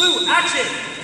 Blue, action!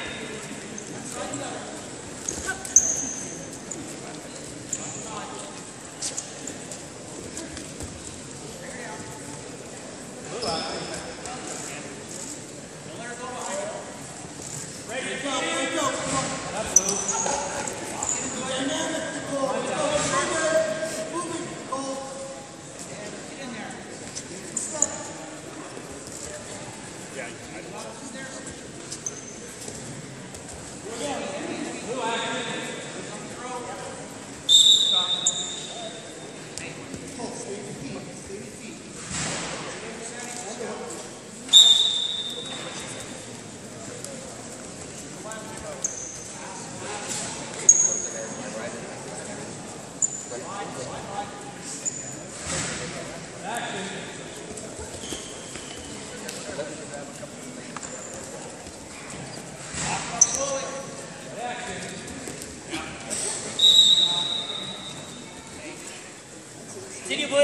Continue, Blue.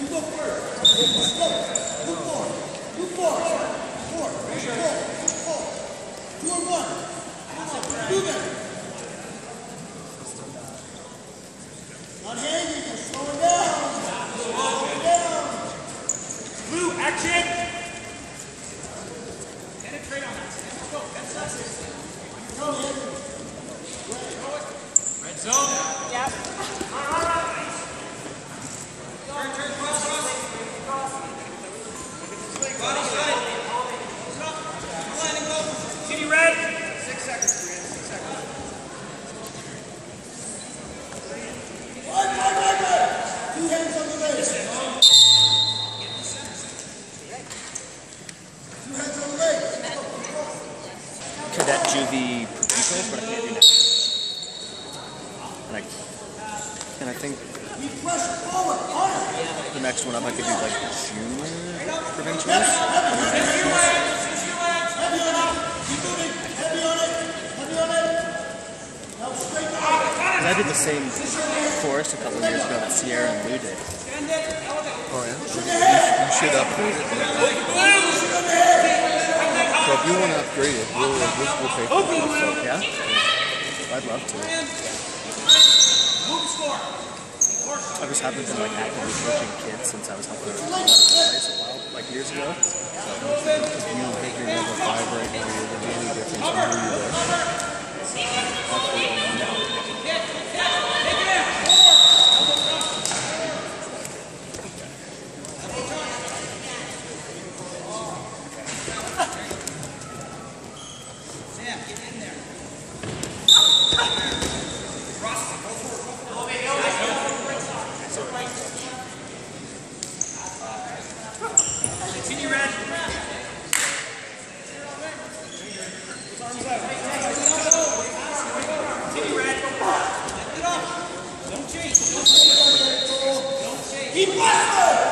You go first. Let's go. Move forward. Move forward. Move Forward. Pull. Pull. Two and one. Move it. Not hanging. Just slowing down. Slowing down. Blue, action! Penetrate on that. Go. That's us. Go, Andrew. Red zone. Continue, red. Right, right, right, right. Two hands on the legs. Two hands on the legs. Cadet juvie professionals, but I can't do that. And I, and I think You press forward. On the next one up I could do like junior provincials. Heavy on it. Keep moving. Heavy on it. Heavy on it. Now straight down. Because I did the same course a couple of years ago that Sierra and Lou did. Oh yeah? You, you should upgrade it. So if you want to upgrade it, we'll, we'll, we'll pay for it. So, Yeah? I'd love to. I just haven't been like actively coaching kids since I was helping out with guys a while, like years ago. So if you hit your level 5 right now, you're going to be any difference on who you are. Keep pressing.